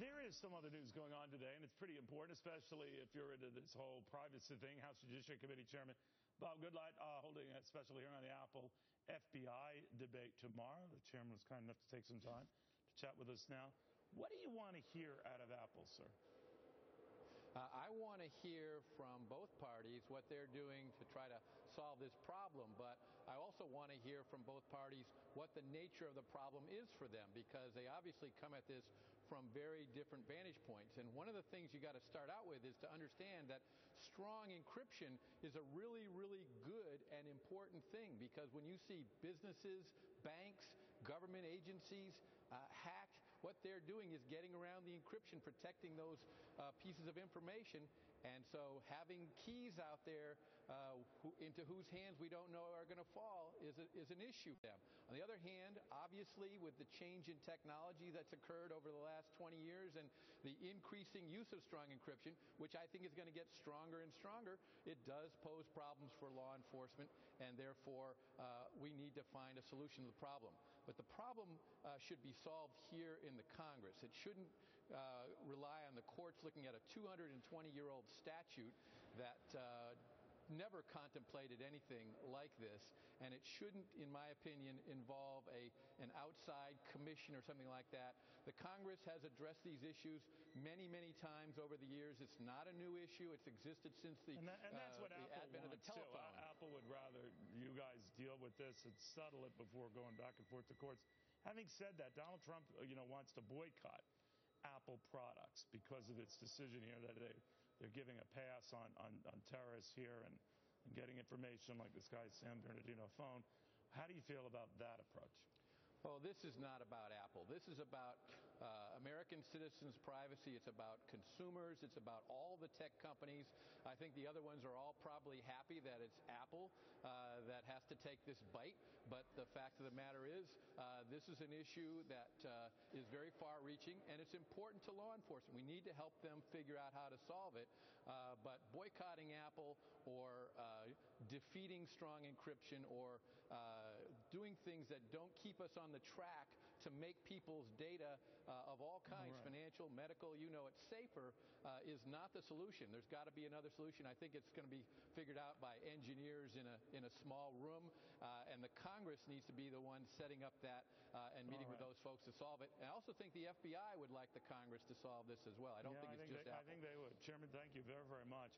There is some other news going on today, and it's pretty important, especially if you're into this whole privacy thing. House Judiciary Committee Chairman Bob Goodlatte uh, holding a special hearing on the Apple FBI debate tomorrow. The chairman was kind enough to take some time to chat with us now. What do you want to hear out of Apple, sir? Uh, I want to hear from both parties what they're doing to try to solve this problem, but I also want to hear from both parties what the nature of the problem is for them, because they obviously come at this from very different vantage points. And one of the things you got to start out with is to understand that strong encryption is a really, really good and important thing, because when you see businesses, banks, government agencies uh, hacked, what they're doing is getting around the encryption, protecting those uh, pieces of information. And so having keys out there uh, who, into whose hands we don't know are going to fall is, a, is an issue for them. On the other hand, obviously, with the change in technology that's occurred over the last 20 years and the increasing use of strong encryption, which I think is going to get stronger and stronger, it does pose problems for law enforcement, and therefore uh, we need to find a solution to the problem. But the problem uh, should be solved here in the Congress. It shouldn't uh, rely on the courts looking at a 220 year old statute that uh, never contemplated anything like this, and it shouldn't, in my opinion, involve a, an outside commission or something like that. The Congress has addressed these issues many, many times over the years. It's not a new issue. It's existed since the, and, that, and that's uh, what Apple advent wants of the telephone. Too. Apple would rather you guys deal with this and settle it before going back and forth to courts. Having said that, Donald Trump, you know, wants to boycott Apple products because of its decision here that they, they're giving a pass on, on, on terrorists here and, and getting information like this guy's San Bernardino phone. How do you feel about that approach? Well, this is not about Apple. This is about uh, American citizens' privacy. It's about consumers. It's about all the tech companies. I think the other ones are all probably happy that it's Apple uh, that has to take this bite. But the fact of the matter is, uh, this is an issue that uh, is very far reaching, and it's important to law enforcement. We need to help them figure out how to solve it. Uh, but boycotting Apple or uh, defeating strong encryption or doing things that don't keep us on the track to make people's data uh, of all kinds, right. financial, medical, you know, it's safer, uh, is not the solution. There's got to be another solution. I think it's going to be figured out by engineers in a in a small room, uh, and the Congress needs to be the one setting up that uh, and meeting right. with those folks to solve it. And I also think the FBI would like the Congress to solve this as well. I don't yeah, think I it's think just they, Apple. I think they would. Chairman, thank you very, very much.